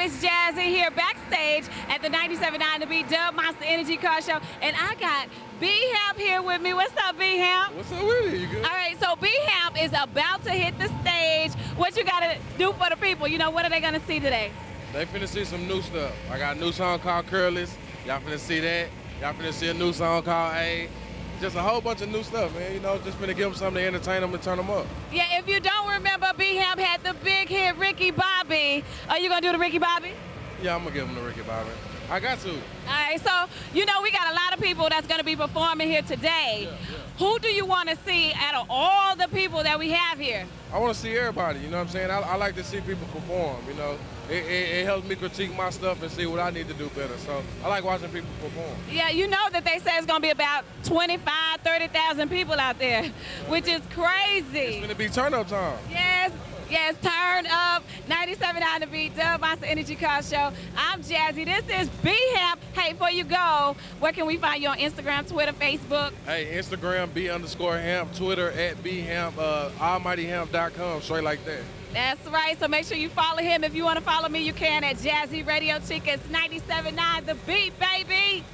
It's Jazze here backstage at the 97.9 The Beat Dub Monster Energy Car Show. And I got B-Hamp here with me. What's up, B-Hamp? What's up with it? You good? All right, so B-Hamp is about to hit the stage. What you got to do for the people? You know, what are they going to see today? They finna see some new stuff. I got a new song called Curless. Y'all finna see that. Y'all finna see a new song called A. Just a whole bunch of new stuff, man. You know, just finna give them something to entertain them and turn them up. Yeah, if you don't remember, B-Hamp had the big hit Ricky Bobby. Are you going to do the Ricky Bobby? Yeah, I'm gonna give them to Ricky Bobby. I got to. All right, so you know we got a lot of people that's going to be performing here today. Yeah, yeah. Who do you want to see out of all the people that we have here? I want to see everybody. You know what I'm saying? I, I like to see people perform. You know, it, it, it helps me critique my stuff and see what I need to do better. So I like watching people perform. Yeah, you know that they say it's going to be about 25, 30,000 people out there, which is crazy. It's gonna be turn up time. Yes, yes, turn up. 97 on the beat, Dub Monster Energy Car Show. I'm Jazze. This is B-Hamp. Hey, before you go, where can we find you on Instagram, Twitter, Facebook? Hey, Instagram B underscore Hamp, Twitter at B Hamp, uh, AlmightyHamp.com, straight like that. That's right. So make sure you follow him. If you want to follow me, you can at Jazzy Radio Chickens 97.9 The Beat, baby.